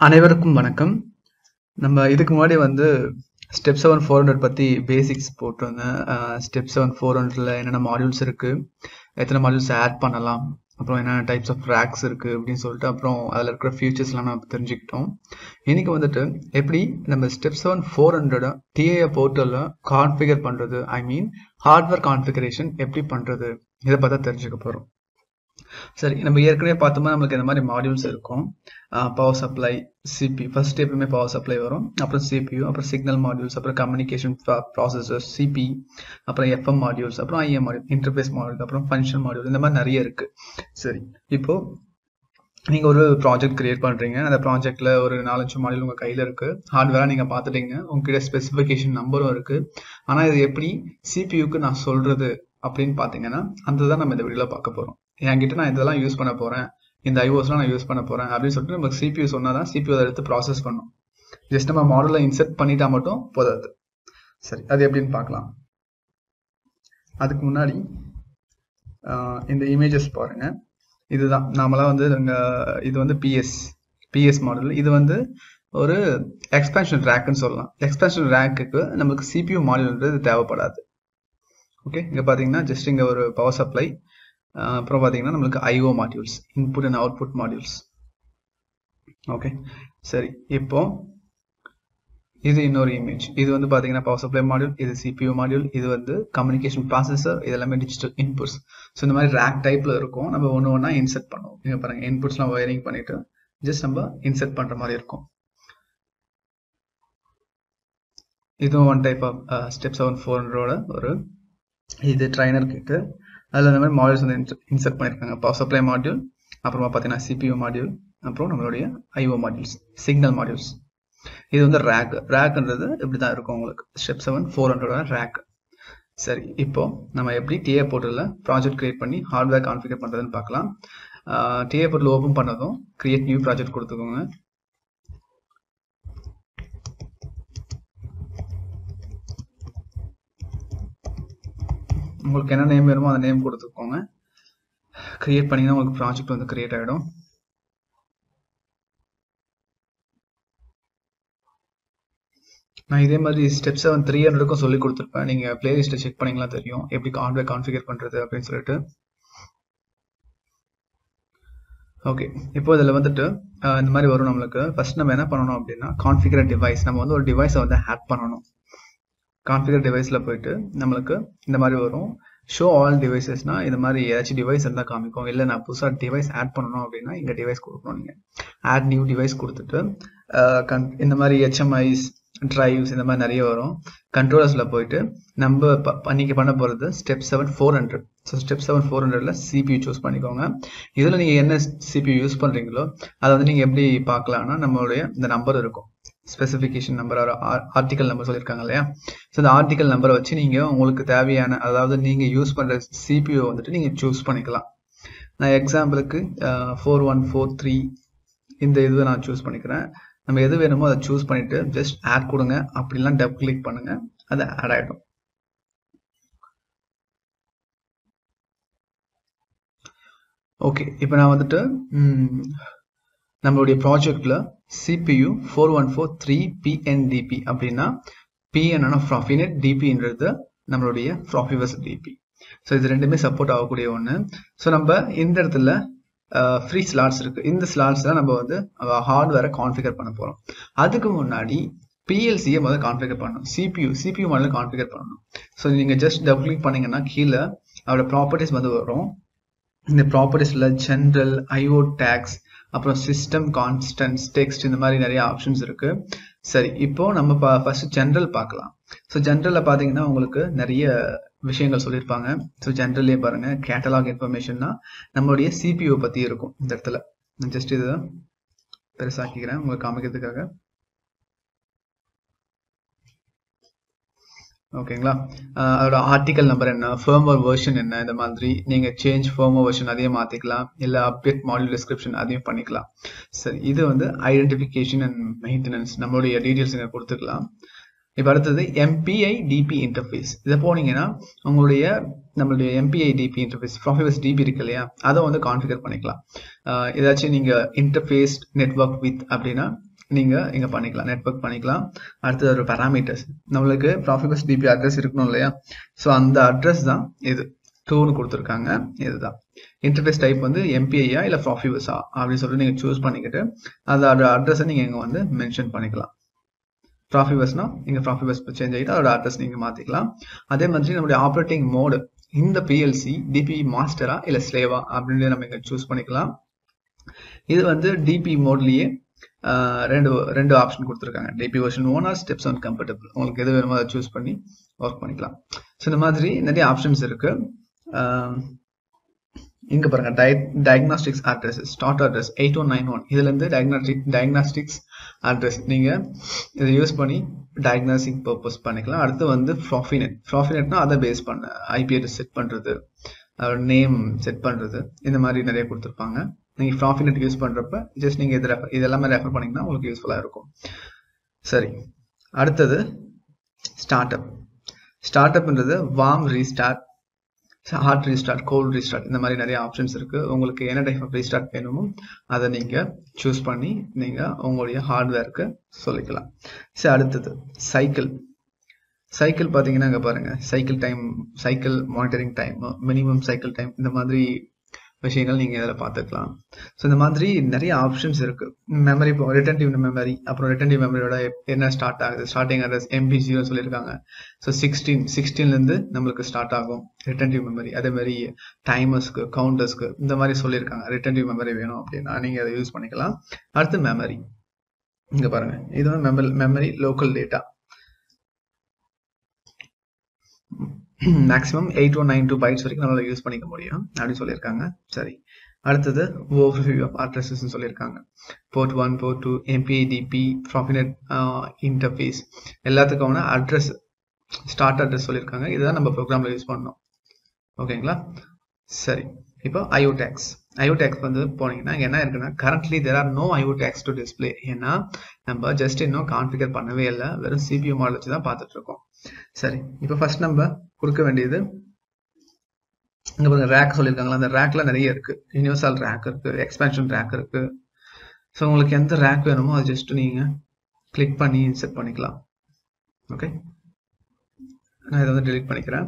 அனைவருக்கும் வணக்கம். நம்ம இதுக்கு முன்னாடி வந்து ஸ்டெப் செவன் ஃபோர் ஹண்ட்ரட் பற்றி பேசிக்ஸ் போட்டிருந்தேன். அ ஸ்டெப் 7 400ல என்னென்ன மாடியூல்ஸ் இருக்குது எத்தனை மாடியூல்ஸ் ஆட் பண்ணலாம், அப்புறம் என்னென்ன டைப்ஸ் ஆஃப் ரேக்ஸ் இருக்குது அப்படின்னு சொல்லிட்டு, அப்புறம் அதில் இருக்கிற ஃபியூச்சர்ஸ்லாம் நம்ம தெரிஞ்சுக்கிட்டோம். இன்றைக்கி வந்துட்டு எப்படி நம்ம ஸ்டெப் 7 400 டிஏஏ போர்ட்டலில் கான்ஃபிகர் பண்ணுறது ஐ மீன் ஹார்ட்வேர் கான்ஃபிகரேஷன் எப்படி பண்ணுறது இதை பார்த்தா தெரிஞ்சுக்க போகிறோம் சரி நம்ம ஏற்கனவே பார்த்தோம்னா நம்மளுக்கு இந்த மாதிரி மாடியூல்ஸ் இருக்கும். பவர் சப்ளை, சிபி ஃபர்ஸ்ட் எப்பவுமே பவர் சப்ளை வரும். அப்புறம் சிபியூ அப்புறம் சிக்னல் மாடியூல்ஸ், அப்புறம் கம்யூனிகேஷன் ப்ராசஸர், சிபி, அப்புறம் எஃப்எம் மாடியூல்ஸ், அப்புறம் ஐஎம் மாடியூல், இன்டர்ஃபேஸ் மாடியூல், அப்புறம் ஃபங்க்ஷன் மாடியூல் இந்த மாதிரி நிறைய இருக்கு. சரி இப்போ நீங்க ஒரு ப்ராஜெக்ட் கிரியேட் பண்றீங்க. அந்த ப்ராஜெக்ட்ல ஒரு 4, 5 மாடியூல் உங்க கையில இருக்கு. ஹார்ட்வேரா நீங்க பார்த்துட்டீங்க. உங்ககிட்ட ஸ்பெசிஃபிகேஷன் நம்பரும் இருக்கு. ஆனா இது எப்படி சிபியூக்கு நான் சொல்றது அப்படின்னு பார்த்தீங்கன்னா, அந்த தான் நம்ம இந்த வீடியோல பார்க்க போறோம். என்கிட்ட நான் இதெல்லாம் யூஸ் பண்ண போறேன். இந்த ஐஓஸ்லாம் நான் யூஸ் பண்ண போறேன் அப்படின்னு சொல்லிட்டு நமக்கு சிபியூ சொன்னா தான் சிபியு எடுத்து ப்ராசஸ் பண்ணும். ஜஸ்ட் நம்ம மாடலை இன்செர்ட் பண்ணிட்டா மட்டும் போதாது. சரி அது எப்படின்னு பார்க்கலாம். அதுக்கு முன்னாடி இந்த இமேஜஸ் பாருங்க. இதுதான் நாமலாம் வந்து இது வந்து பிஎஸ் பிஎஸ் மாடல். இது வந்து ஒரு எக்ஸ்பேன்ஷன் ரேக்குன்னு சொல்லலாம். எக்ஸ்பேன்ஷன் ரேக்குக்கு நமக்கு சிபியூ மாடல்ன்றது தேவைப்படாது. ஓகே இங்கே பார்த்தீங்கன்னா ஜஸ்ட் இங்கே ஒரு பவர் சப்ளை அப்புறம் பார்த்தீங்கன்னா நம்மளுக்கு IO modules, input and output modules. Okay சரி இப்போ இது இன்னொரு இமேஜ். இது வந்து பார்த்தீங்கன்னா பவர் சப்ளை மாடியூல், இது சிபியூ மாடியூல், இது வந்து கம்யூனிகேஷன் ப்ராசஸர், இது எல்லாமே டிஜிட்டல் இன்புட்ஸ். ஸோ இந்த மாதிரி ரேக் டைப்பில் இருக்கும். நம்ம ஒன்று ஒன்றா இன்செர்ட் பண்ணுவோம். இங்க பாருங்க இன்புட்ஸ்லாம் ஒயரிங் பண்ணிட்டு ஜஸ்ட் நம்ம இன்செர்ட் பண்ணுற மாதிரி இருக்கும். இதுவும் ஒன் டைப் ஆஃப் ஸ்டெப் 7 400ஓட ஒரு இது ட்ரைனர் கிட்ட அதில் இந்த மாதிரி மாடியூல்ஸ் வந்து இன்சர்ட் பண்ணியிருக்காங்க. பவர் சப்ளை மாடியூல், அப்புறமா பார்த்தீங்கன்னா சிபிஓ மாடியூல், அப்புறம் நம்மளுடைய ஐஓ மாடியூல்ஸ், சிக்னல் மாடியூல்ஸ். இது வந்து ரேக். ரேக்ன்றது இப்படி தான் இருக்கும் உங்களுக்கு. ஸ்டெப் 7 400ஓட ரேக். சரி இப்போ நம்ம எப்படி டிஏ போர்ட்டலில் ப்ராஜெக்ட் கிரியேட் பண்ணி ஹார்ட்வேர் கான்ஃபிகர் பண்ணுறதுன்னு பார்க்கலாம். டிஏ போர்ட்டல் ஓப்பன் பண்ணதும் கிரியேட் நியூ ப்ராஜெக்ட் கொடுத்துக்கோங்க. உங்களுக்கு என்ன நேம் வேணுமோ அந்த நேம் கொடுத்துக்கோங்க. கிரியேட் பண்ணிங்கன்னா உங்களுக்கு ப்ராஜெக்ட் வந்து கிரியேட் ஆகிடும் நான் இதே மாதிரி ஸ்டெப் 7 300க்கும் சொல்லி கொடுத்துருப்பேன். நீங்கள் பிளேலிஸ்ட்டை செக் பண்ணிங்களா தெரியும். எப்படி ஹார்ட்வேர் கான்ஃபிகர் பண்ணுறது அப்படின்னு சொல்லிட்டு. ஓகே இப்போ இதில் வந்துட்டு இந்த மாதிரி வரும் நம்மளுக்கு. ஃபர்ஸ்ட் நம்ம என்ன பண்ணணும் அப்படின்னா கான்ஃபிகர் டிவைஸ் நம்ம வந்து ஒரு டிவைஸை வந்து ஹேக் பண்ணணும். கான்ஃபிகர் டிவைஸில் போயிட்டு நம்மளுக்கு இந்த மாதிரி வரும். ஷோ ஆல் டிவைசஸ்னா இந்த மாதிரி ஏதாச்சும் டிவைஸ் இருந்தா காமிக்கும். இல்ல நான் புதுசா டிவைஸ் ஆட் பண்ணணும் அப்படின்னா இங்க டிவைஸ் கொடுக்கணும் நீங்க. ஆட் நியூ டிவைஸ் கொடுத்துட்டு கன் இந்த மாதிரி ஹெச்எம்ஐஸ், டிரைவ்ஸ் இந்த மாதிரி நிறைய வரும். கண்ட்ரோலர்ஸ்ல போயிட்டு நம்ம ப பண்ண போறது step 7 400. So step seven four ஹண்ட்ரட்ல சிபியூ சூஸ் பண்ணிக்கோங்க. இதுல நீங்க என்ன சிபியு யூஸ் பண்றீங்களோ அதை வந்து நீங்க எப்படி பார்க்கலாம்னா நம்மளுடைய இந்த நம்பர் இருக்கும். Specification number or article number சொல்லியிருக்காங்க இல்லையா? ஸோ இந்த ஆர்டிக்கல் நம்பரை வச்சு நீங்கள் உங்களுக்கு தேவையான அதாவது நீங்கள் யூஸ் பண்ணுற சிபியூ வந்துட்டு நீங்கள் சூஸ் பண்ணிக்கலாம். நான் எக்ஸாம்பிளுக்கு ஃபோர் ஒன் ஃபோர் த்ரீ இந்த இதுவை நான் சூஸ் பண்ணிக்கிறேன். நம்ம எது வேணுமோ அதை சூஸ் பண்ணிவிட்டு ஜஸ்ட் ஆட் கொடுங்க. அப்படிலாம் டப் கிளிக் பண்ணுங்கள் அது ஆட் ஆகிடும் ஓகே இப்போ நான் வந்துட்டு நம்மளுடைய ப்ராஜெக்டில் சிபியு 4143 பிஎன்டிபி அப்படின்னா பிஎன்னா என்னன்னா டிபின்றது நம்மளுடைய ப்ராஃபிவஸ் டிபி. ஸோ இது ரெண்டுமே சப்போர்ட் ஆகக்கூடிய ஒன்று. ஸோ நம்ம இந்த இடத்துல ஃப்ரீ ஸ்லாட்ஸ் இருக்குது இந்த ஸ்லாட்ஸில் நம்ம வந்து ஹார்ட்வேரை கான்ஃபிகர் பண்ண போகிறோம் அதுக்கு முன்னாடி பிஎல்சியை முதல்ல கான்ஃபிகர் பண்ணணும். சிபியு சிபியு முதல்ல கான்ஃபிகர் பண்ணணும். ஸோ நீங்கள் ஜஸ்ட் டபுள் கிளிக் பண்ணீங்கன்னா கீழே அதோட ப்ராப்பர்ட்டிஸ் வந்து வரும். இந்த ப்ராப்பர்ட்டிஸில் ஜென்ரல், ஐஓ டேக்ஸ், அப்புறம் சிஸ்டம் கான்ஸ்டன்ஸ் டெக்ஸ்ட் இந்த மாதிரி நிறைய ஆப்ஷன்ஸ் இருக்கு. சரி இப்போ நம்ம ஃபர்ஸ்ட் ஜென்ரல் பார்க்கலாம். ஸோ ஜென்ரலில் பார்த்தீங்கன்னா உங்களுக்கு நிறைய விஷயங்கள் சொல்லியிருப்பாங்க. ஸோ ஜென்ரல்லே பாருங்க கேட்டலாக் இன்ஃபர்மேஷன்னா நம்மளுடைய சிபியு பற்றி இருக்கும் இந்த இடத்துல. நான் ஜஸ்ட் இதை பெருசாக்கிக்கிறேன் உங்களுக்கு காமிக்கிறதுக்காக. ஓகேங்களா? அதோட ஆர்டிக்கல் நம்பர் என்ன, ஃபர்ம்வேர் வெர்ஷன் என்ன இந்த மாதிரி நீங்கள் சேஞ்ச் ஃபர்ம்வேர் வெர்ஷன் அதையும் மாற்றிக்கலாம் இல்லை அப்டேட் மாடியூல் டிஸ்கிரிப்ஷன் அதையும் பண்ணிக்கலாம். சரி இது வந்து ஐடென்டிஃபிகேஷன் அண்ட் மெயின்டெனன்ஸ் நம்மளுடைய டீட்டெயில்ஸ் இங்கே கொடுத்துக்கலாம். இப்போ அடுத்தது எம்பிஐ டிபி இன்டர்ஃபேஸ். இதை போனீங்கன்னா உங்களுடைய நம்மளுடைய MPI DP interface Profibus DP இருக்கு இல்லையா அதை வந்து கான்ஃபிகர் பண்ணிக்கலாம். ஏதாச்சும் நீங்கள் இன்டர்ஃபேஸ் நெட்வொர்க் வித் அப்படின்னா நீங்கள் இங்கே பண்ணிக்கலாம் நெட்ஒர்க் பண்ணிக்கலாம். அடுத்தது ஒரு பேராமீட்டர்ஸ் நம்மளுக்கு ப்ராஃபிபஸ் டிபி அட்ரஸ் இருக்கணும் இல்லையா? ஸோ அந்த அட்ரஸ் தான் இது. டூன்னு கொடுத்துருக்காங்க. இதுதான். இன்டர்ஃபேஸ் டைப் வந்து எம்பிஐயா இல்லை ப்ராஃபிபஸா அப்படின்னு சொல்லிட்டு நீங்கள் சூஸ் பண்ணிக்கிட்டு அதோட அட்ரஸை நீங்கள் இங்கே வந்து மென்ஷன் பண்ணிக்கலாம். ப்ராஃபிபஸ்னா இங்கே ப்ராஃபிபஸ் சேஞ்ச் ஆகிட்டு அதோட அட்ரஸ் நீங்கள் மாற்றிக்கலாம் அதே மாதிரி நம்மளுடைய ஆப்ரேட்டிங் மோடு இந்த பிஎல்சி டிபி மாஸ்டரா இல்லை ஸ்லேவா அப்படின்னு நம்ம இங்கே சூஸ் பண்ணிக்கலாம். இது வந்து டிபி மோட்லேயே ரெண்டு ரெண்டு ஆப்ஷன் கொடுத்துருக்காங்க. DP version one or steps one comfortable உங்களுக்கு எது வேணுமோ அதை சூஸ் பண்ணி ஒர்க் பண்ணிக்கலாம். ஸோ இந்த மாதிரி நிறைய ஆப்ஷன்ஸ் இருக்கு. இங்க பாருங்க. டய diagnostics address start address eight one nine one இதுல இருந்து டயக்னாஸ்டிக் டயக்னாஸ்டிக்ஸ் அட்ரஸ் நீங்க இதை யூஸ் பண்ணி டயக்னாஸ்டிக் பர்பஸ் பண்ணிக்கலாம். அடுத்து வந்து ஃப்ராஃபினெட் ப்ராஃபினெட்னா அதை பேஸ் பண்ண ஐபி செட் பண்றது நேம் செட் பண்றது இந்த மாதிரி நிறைய கொடுத்துருப்பாங்க. நீங்கள் ப்ராஃபினட் யூஸ் பண்ணுறப்ப ஜஸ்ட் நீங்கள் இது ரெஃபர் இது எல்லாமே ரெஃபர் பண்ணிங்கன்னா உங்களுக்கு யூஸ்ஃபுல்லாக இருக்கும். சரி. அடுத்தது start up start அப்ன்றது warm restart hard restart cold restart இந்த மாதிரி நிறைய ஆப்ஷன்ஸ் இருக்குது உங்களுக்கு என்ன டைப் ஆஃப் ரீஸ்டார்ட் வேணுமோ அதை நீங்கள் சூஸ் பண்ணி நீங்கள் உங்களுடைய ஹார்ட்வேருக்கு சொல்லிக்கலாம். சரி அடுத்தது சைக்கிள் சைக்கிள் பார்த்தீங்கன்னா அங்கே பாருங்கள் cycle time cycle monitoring time minimum cycle time இந்த மாதிரி விஷயங்கள் நீங்கள் இதில் பார்த்துக்கலாம். ஸோ இந்த மாதிரி நிறைய ஆப்ஷன்ஸ் இருக்குது மெமரி இப்போ ரிட்டன்டிவ் மெமரி அப்புறம் ரிட்டன்டிவ் மெமரியோட என்ன ஸ்டார்ட் ஆகுது? ஸ்டார்டிங் அட்ரஸ் எம்பி ஜீரோ சொல்லியிருக்காங்க. ஸோ சிக்ஸ்டீன் சிக்ஸ்டீன்லேருந்து நம்மளுக்கு ஸ்டார்ட் ஆகும். ரிட்டன்டிவ் மெமரி அதே மாதிரி டைமர்ஸ்க்கு கவுண்டர்ஸ்க்கு இந்த மாதிரி சொல்லியிருக்காங்க. ரிட்டன்டிவ் மெமரி வேணும் அப்படின்னா நீங்கள் அதை யூஸ் பண்ணிக்கலாம். அடுத்து மெமரி இங்கே பாருங்கள் இது வந்து memory memory local data maximum eight one nine two bytes வரைக்கும் நல்லா யூஸ் பண்ணிக்க முடியும். அப்படின்னு சொல்லியிருக்காங்க. சரி. அடுத்தது ஓவர்வியூ ஆஃப் அட்ரஸஸ் சொல்லியிருக்காங்க. Port one port two MPDP Profinet interface எல்லாத்துக்கான address start address சொல்லியிருக்காங்க. இதுதான் நம்ம ப்ரோக்ராமில் யூஸ் பண்ணோம் ஓகேங்களா சரி. இப்போ ஐஓ டேக்ஸ் ஐஓ டேக்ஸ் வந்து போனீங்கன்னா என்ன இருக்குன்னா currently there are no IO tags to display ஏன்னா நம்ம ஜஸ்ட் இன்னும் கான்ஃபிகர் பண்ணவே இல்லை. வெறும் சிபியூ மாடல் வச்சு தான் பார்த்துட்டு இருக்கோம் சரி இப்போ ஃபர்ஸ்ட் நம்ம கொடுக்க வேண்டியது இங்கே பாருங்க ரேக் சொல்லியிருக்காங்களா? அந்த ரேக்ல நிறைய இருக்கு. யூனிவர்சல் ரேக் இருக்கு எக்ஸ்பென்ஷன் ரேக் இருக்கு. ஸோ உங்களுக்கு எந்த ரேக் வேணுமோ அது ஜஸ்ட் நீங்க கிளிக் பண்ணி இன்செர்ட் பண்ணிக்கலாம். ஓகே நான் இதை வந்து டெலிட் பண்ணிக்கிறேன்.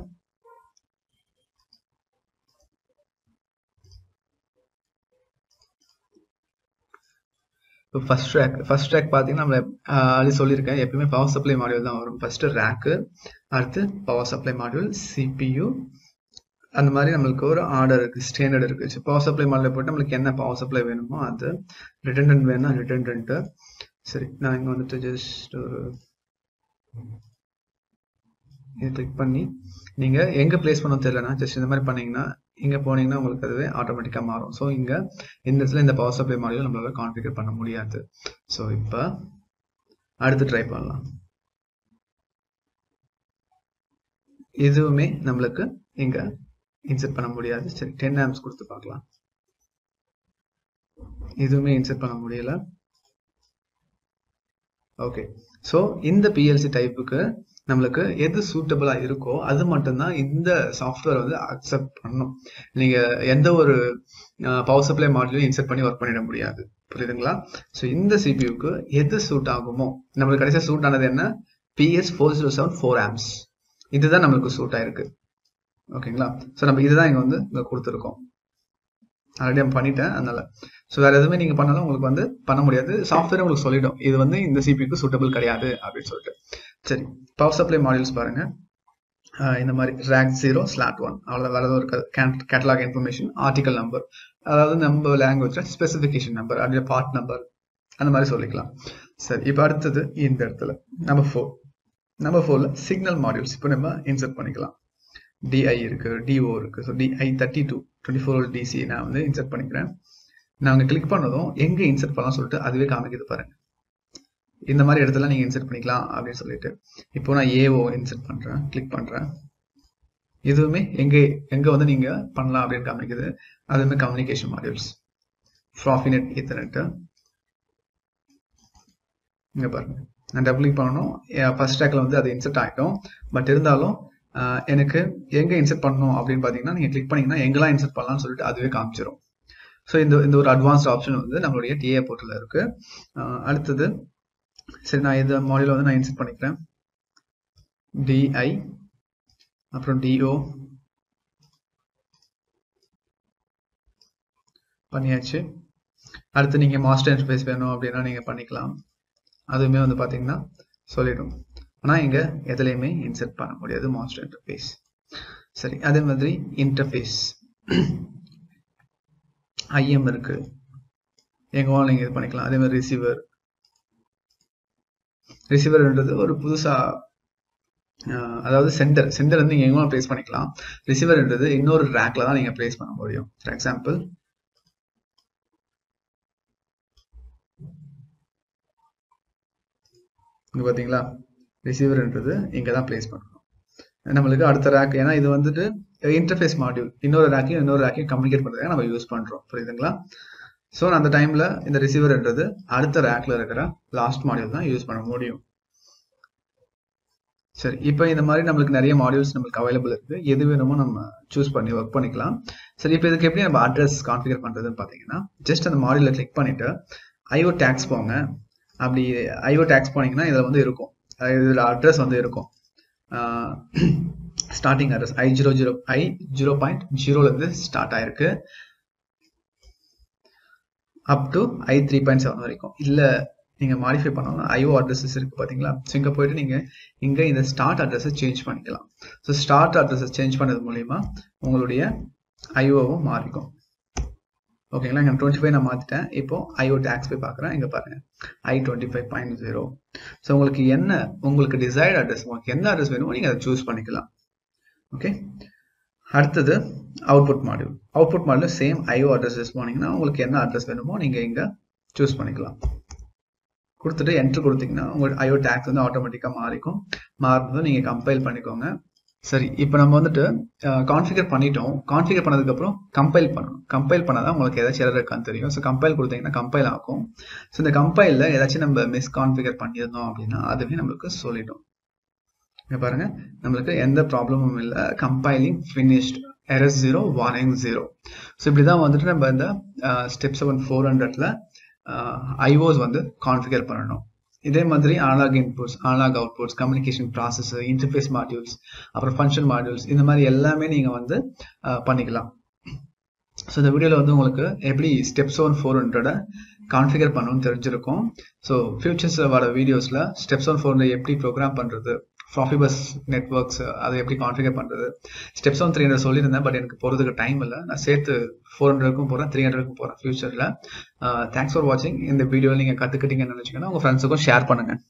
இப்போ ஃபர்ஸ்ட் ரேக் ஃபர்ஸ்ட் ரேக் பார்த்தீங்கன்னா நம்ம அது சொல்லியிருக்கேன். எப்பயுமே பவர் சப்ளை மாடியூல் தான் வரும். ஃபர்ஸ்ட் ரேக்கு அடுத்து பவர் சப்ளை மாடியூல் சிபியூ அந்த மாதிரி நம்மளுக்கு ஒரு ஆர்டர் இருக்குது ஸ்டாண்டர்ட் இருக்குது பவர் சப்ளை மாடலில் போட்டு நம்மளுக்கு என்ன பவர் சப்ளை வேணுமோ அது ரிட்டன்டன்ட் வேணும்னா ரிட்டன்டன்ட்டு சரி நான் இங்கே வந்துட்டு ஜஸ்ட் ஒரு இது கிளிக் பண்ணி நீங்கள் எங்கே பிளேஸ் பண்ண தெரியலனா ஜஸ்ட் இந்த மாதிரி பண்ணீங்கன்னா இங்கே போனீங்கன்னா உங்களுக்கு அதுவே ஆட்டோமேட்டிக்காக மாறும். ஸோ இங்கே இந்த இடத்துல இந்த பவர் சப்ளை மாடியில் நம்மளால கான்ஃபிகர் பண்ண முடியாது. ஸோ இப்போ அடுத்து ட்ரை பண்ணலாம். இதுவுமே நம்மளுக்கு இங்கே இன்செர்ட் பண்ண முடியாது. சரி டென் ஆம்ஸ் கொடுத்து பார்க்கலாம். இதுவுமே இன்செர்ட் பண்ண முடியல. ஓகே ஸோ இந்த பிஎல்சி டைப்புக்கு நம்மளுக்கு எது சூட்டபிளா இருக்கோ அது மட்டும்தான் இந்த சாஃப்ட்வேர் வந்து அக்செப்ட் பண்ணும். நீங்க எந்த ஒரு பவர் சப்ளை மாடலையும் இன்செர்ட் பண்ணி ஒர்க் பண்ணிட முடியாது. புரியுதுங்களா? ஸோ இந்த சிபியூக்கு எது சூட் ஆகுமோ நம்மளுக்கு கடைசியாக சூட் ஆனது என்ன? PS four zero seven four amps இதுதான் நம்மளுக்கு சூட் ஆயிருக்கு. ஓகேங்களா? ஸோ நம்ம இதுதான் இங்கே வந்து இங்கே கொடுத்துருக்கோம். ஆல்ரெடி நான் பண்ணிட்டேன் அதனால. ஸோ வேற எதுவுமே நீங்கள் பண்ணாலும் உங்களுக்கு வந்து பண்ண முடியாது. சாஃப்ட்வேர் உங்களுக்கு சொல்லிடும் இது வந்து இந்த சிபிக்கு சூட்டபிள் கிடையாது அப்படின்னு சொல்லிட்டு. சரி பவர் சப்ளை மாடியூல்ஸ் பாருங்க. இந்த மாதிரி ரேக் ஜீரோ ஸ்லாட் ஒன் அவ்வளோ வேறு எதுவும் இருக்காது. கேட்டலாக் இன்ஃபர்மேஷன் ஆர்டிகல் நம்பர் அதாவது நம்ம லாங்குவேஜ்ல ஸ்பெசிஃபிகேஷன் நம்பர் அப்படியே பார்ட் நம்பர் அந்த மாதிரி சொல்லிக்கலாம். சரி இப்போ அடுத்தது இந்த இடத்துல. நம்பர் ஃபோர் நம்பர் ஃபோரில் சிக்னல் மாடியூல்ஸ் இப்போ நம்ம இன்சர்ட் பண்ணிக்கலாம். டிஐ இருக்குது டிஓ இருக்குது so DI thirty two twenty four DC நான் வந்து இன்சர்ட் பண்ணிக்கிறேன். நான் அங்கே கிளிக் பண்ணதும் எங்கே இன்சர்ட் பண்ணலாம் சொல்லிட்டு அதுவே காமிக்குது பாருங்கள் இந்த மாதிரி இடத்துல நீங்கள் இன்சர்ட் பண்ணிக்கலாம் அப்படின்னு சொல்லிட்டு. இப்போ நான் ஏஓ இன்சர்ட் பண்ணுறேன் கிளிக் பண்ணுறேன் இதுவுமே எங்கே எங்கே வந்து நீங்கள் பண்ணலாம் அப்படின்னு காமிக்குது அதுவுமே கம்யூனிகேஷன் மாடியூல்ஸ் ஃப்ராஃபினெட் ஈத்தர்நெட்டு இங்கே பாருங்க. நான் டபுள் கிளிக் பண்ணணும். ஃபர்ஸ்ட் ஸ்டாக்கில் வந்து அது இன்சர்ட் ஆகிட்டோம் பட் இருந்தாலும் எனக்கு எங்கே இன்சர்ட் பண்ணணும் அப்படின்னு பார்த்தீங்கன்னா நீங்கள் கிளிக் பண்ணிங்கன்னா எங்கெல்லாம் இன்சர்ட் பண்ணலாம்னு சொல்லிட்டு அதுவே காமிச்சிடும் ஸோ இந்த இந்த ஒரு அட்வான்ஸ்ட் ஆப்ஷன் வந்து நம்மளுடைய டிஏ போர்ட்டலில் இருக்குது அடுத்தது சரி நான் இந்த மாடியில் வந்து நான் இன்செர்ட் பண்ணிக்கிறேன். டிஐ அப்புறம் டிஓ பண்ணியாச்சு. அடுத்து நீங்கள் மாஸ்டர் இன்டர்ஃபேஸ் வேணும் அப்படின்னா நீங்கள் பண்ணிக்கலாம். அதுவுமே வந்து பார்த்தீங்கன்னா சொல்லிடும். ஆனால் இங்கே எதுலேயுமே இன்செர்ட் பண்ண முடியாது மாஸ்டர் இன்டர்ஃபேஸ் சரி அதே மாதிரி இன்டர்ஃபேஸ் ஐஎம் இருக்கு. வேணாலும் நீங்கள் இது பண்ணிக்கலாம். அதே மாதிரி ரிசீவர் ரிசீவர்ன்றது ஒரு புதுசா அதாவது சென்டர் சென்டர் வந்து நீங்கள் எங்க பிளேஸ் பண்ணிக்கலாம். ரிசீவர்ன்றது இன்னொரு ரேக்ல தான் நீங்க பிளேஸ் பண்ண முடியும். ஃபார் எக்ஸாம்பிள் இங்கே பாத்தீங்களா? ரிசீவர்ன்றது இங்கே தான் பிளேஸ் பண்ணணும். நம்மளுக்கு அடுத்த ரேக் ஏன்னா இது வந்துட்டு இன்டர்ஃபேஸ் மாடியூல் இன்னொரு ரேக்கையும் இன்னொரு ரேக்கையும் கம்யூனிகேட் பண்ணுறதுக்கு நம்ம யூஸ் பண்றோம். புரியுதுங்களா? ஸோ அந்த டைமில் இந்த ரிசீவர்ன்றது அடுத்த ரேக்கில் இருக்கிற லாஸ்ட் மாடியூல் தான் யூஸ் பண்ண முடியும். சரி இப்போ இந்த மாதிரி நம்மளுக்கு நிறைய மாடியூல்ஸ் நம்மளுக்கு அவைலபிள் இருக்கு. எது வேணுமோ நம்ம சூஸ் பண்ணி ஒர்க் பண்ணிக்கலாம். சரி இப்போ இதுக்கு எப்படி நம்ம அட்ரஸ் கான்ஃபிகர் பண்ணுறதுன்னு பார்த்தீங்கன்னா ஜஸ்ட் அந்த மாடியூல கிளிக் பண்ணிட்டு ஐஓ டேக்ஸ் போங்க. அப்படி ஐஓ டேக்ஸ் போனீங்கன்னா இதில் வந்து இருக்கும். இதில் அட்ரஸ் வந்து இருக்கும். Starting address I zero zero I zero point ஜீரோலேருந்து ஸ்டார்ட் ஆயிருக்கு. Up to I three point seven வரைக்கும். இல்லை நீங்கள் மாடிஃபை பண்ணலாம் ஐஓ அட்ரஸஸ் இருக்குது பார்த்தீங்களா ஸோ இங்கே போயிட்டு நீங்கள் இங்கே இந்த ஸ்டார்ட் அட்ரஸை சேஞ்ச் பண்ணிக்கலாம். ஸோ ஸ்டார்ட் அட்ரஸை சேஞ்ச் பண்ணது மூலிமா உங்களுடைய ஐஓவும் மாறிக்கும். ஓகேங்களா? இங்கே டுவெண்ட்டி ஃபைவ் நான் மாற்றிட்டேன் இப்போ ஐஓ டேக்ஸ் போய் பார்க்குறேன் இங்கே பாருங்கள் I twenty five point zero so உங்களுக்கு என்ன உங்களுக்கு டிசைர்ட் அட்ரஸ் உங்களுக்கு எந்த அட்ரஸ் வேணுமோ நீங்கள் அதை சூஸ் பண்ணிக்கலாம். ஓகே அடுத்தது output module output module same IO address use போனீங்கன்னா உங்களுக்கு என்ன அட்ரஸ் வேணுமோ நீங்கள் இங்கே சூஸ் பண்ணிக்கலாம். கொடுத்துட்டு என்ட்ரு கொடுத்தீங்கன்னா உங்கள் ஐஓ டேக்ஸ் வந்து ஆட்டோமேட்டிக்காக மாறிக்கும். மாறினதும் நீங்கள் கம்பைல் பண்ணிக்கோங்க. சரி இப்போ நம்ம வந்துட்டு கான்ஃபிகர் பண்ணிட்டோம். கான்ஃபிகர் பண்ணதுக்கப்புறம் கம்பைல் பண்ணணும். கம்பைல் பண்ணாதான் உங்களுக்கு ஏதாச்சும் எரர் இருக்கான்னு தெரியும். ஸோ கம்பைல் கொடுத்தீங்கன்னா கம்பைல் ஆகும். ஸோ இந்த கம்பைலில் ஏதாச்சும் நம்ம மிஸ் கான்ஃபிகர் பண்ணியிருந்தோம் அப்படின்னா அதுவே நம்மளுக்கு சொல்லிடும். இங்கே பாருங்க. நம்மளுக்கு எந்த ப்ராப்ளமும் இல்லை. Compiling finished errors zero warning zero so இப்படி தான் வந்துட்டு நம்ம இந்த ஸ்டெப் செவன் ஃபோர் ஹண்ட்ரட்ல ஐஓஸ் வந்து கான்ஃபிகர் பண்ணணும். இதே மாதிரி analog inputs analog outputs communication process interface modules அப்புறம் ஃபங்க்ஷன் மாடியூல்ஸ் இந்த மாதிரி எல்லாமே நீங்கள் வந்து பண்ணிக்கலாம். ஸோ இந்த வீடியோவில் வந்து உங்களுக்கு எப்படி ஸ்டெப் செவன் ஃபோர் ஹண்ட்ரடை கான்ஃபிகர் பண்ணணும்னு தெரிஞ்சிருக்கும். ஸோ ஃபியூச்சர்ஸில் வர வீடியோஸில் ஸ்டெப் செவன் ஃபோர் எப்படி ப்ரோக்ராம் பண்ணுறது ப்ராஃபிபஸ் நெட்ஒர்க்ஸ் அதை எப்படி கான்ஃபிகர் பண்ணுறது ஸ்டெப்ஸ் ஒன் த்ரீ ஹண்ட்ரட் சொல்லியிருந்தேன் பட் எனக்கு போகிறதுக்கு டைம் இல்லை. நான் சேர்த்து ஃபோர் ஹண்ட்ரடுக்கும் போகிறேன் த்ரீ ஹண்ட்ரடுக்கும் போகிறேன் ஃபியூச்சரில் தேங்க்ஸ் ஃபார் வாட்சிங் இந்த வீடியோ நீங்கள் கற்றுக்கிட்டீங்கன்னு நினச்சிங்கன்னா உங்கள் ஃப்ரெண்ட்ஸுக்கும் ஷேர் பண்ணுங்கள்